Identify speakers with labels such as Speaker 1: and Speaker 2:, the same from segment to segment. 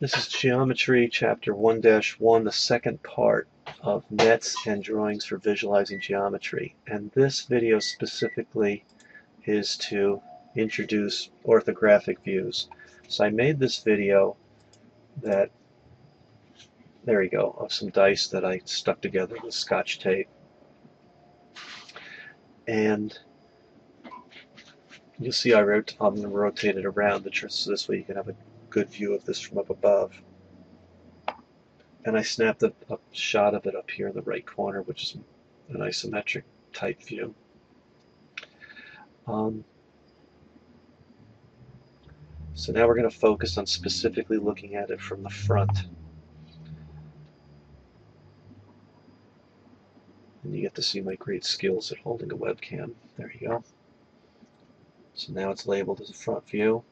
Speaker 1: This is Geometry Chapter 1-1, the second part of Nets and Drawings for Visualizing Geometry. And this video specifically is to introduce orthographic views. So I made this video that, there you go, of some dice that I stuck together with scotch tape. And you'll see I wrote, I'm going to rotate it around so this way you can have a good view of this from up above. And I snapped a, a shot of it up here in the right corner, which is an isometric type view. Um, so now we're going to focus on specifically looking at it from the front. And you get to see my great skills at holding a webcam. There you go. So now it's labeled as a front view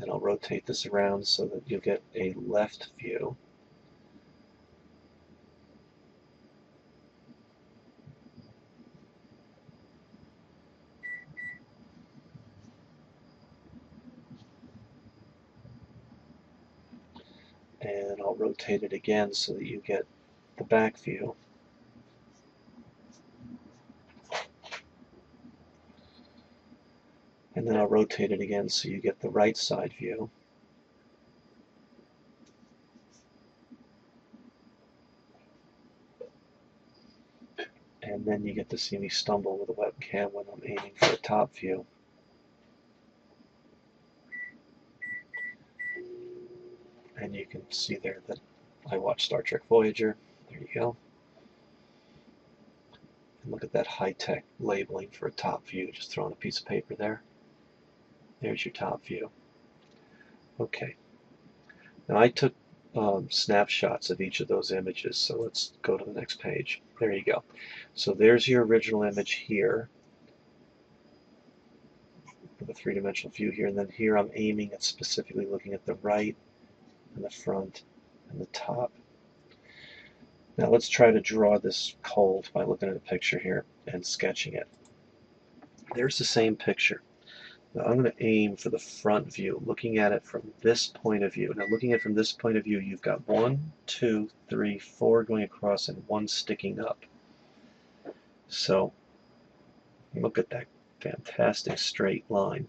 Speaker 1: and I'll rotate this around so that you'll get a left view. And I'll rotate it again so that you get the back view. And then I'll rotate it again so you get the right side view. And then you get to see me stumble with a webcam when I'm aiming for a top view. And you can see there that I watched Star Trek Voyager. There you go. And look at that high-tech labeling for a top view, just throwing a piece of paper there. There's your top view. Okay. Now I took um, snapshots of each of those images, so let's go to the next page. There you go. So there's your original image here, with the three-dimensional view here, and then here I'm aiming at specifically looking at the right and the front and the top. Now let's try to draw this cold by looking at a picture here and sketching it. There's the same picture. Now I'm going to aim for the front view, looking at it from this point of view. Now looking at it from this point of view, you've got one, two, three, four going across and one sticking up. So look at that fantastic straight line.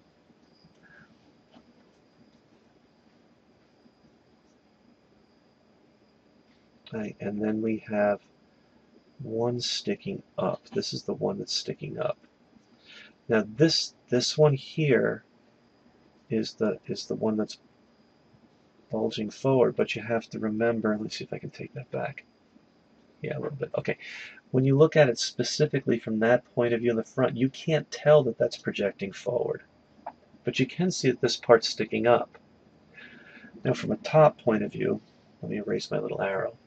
Speaker 1: Right, and then we have one sticking up. This is the one that's sticking up. Now this this one here is the is the one that's bulging forward, but you have to remember, let's see if I can take that back. Yeah, a little bit. Okay. When you look at it specifically from that point of view in the front, you can't tell that that's projecting forward. But you can see that this part's sticking up. Now from a top point of view, let me erase my little arrow.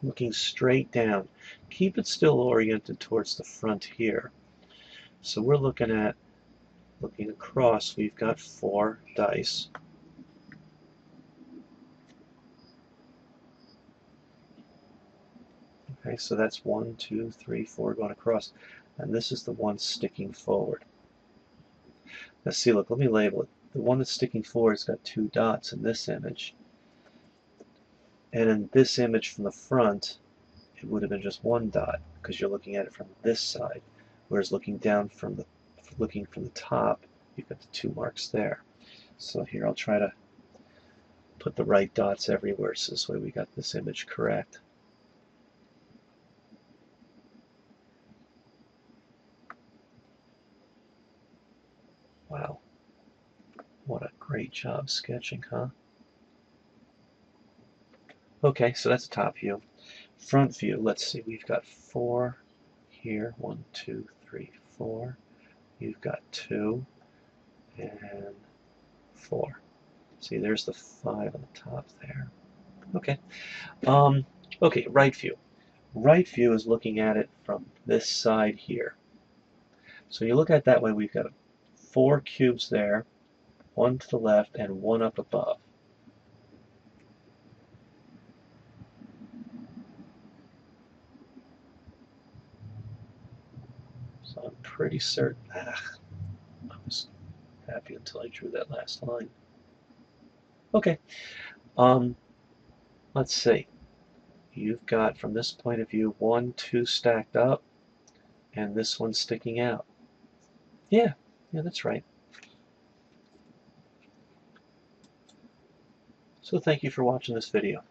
Speaker 1: Looking straight down. Keep it still oriented towards the front here. So we're looking at, looking across, we've got four dice. Okay, so that's one, two, three, four going across. And this is the one sticking forward. Now see, look, let me label it. The one that's sticking forward has got two dots in this image. And in this image from the front, it would have been just one dot because you're looking at it from this side. Whereas looking down from the looking from the top, you've got the two marks there. So here I'll try to put the right dots everywhere so this way we got this image correct. Wow. What a great job sketching, huh? Okay, so that's the top view. Front view, let's see, we've got four here. One, two, three, four. You've got two and four. See, there's the five on the top there. Okay. Um, okay, right view. Right view is looking at it from this side here. So you look at it that way, we've got four cubes there, one to the left and one up above. So I'm pretty certain. Ah, I was happy until I drew that last line. Okay. Um, let's see. You've got, from this point of view, one, two stacked up, and this one sticking out. Yeah, yeah, that's right. So thank you for watching this video.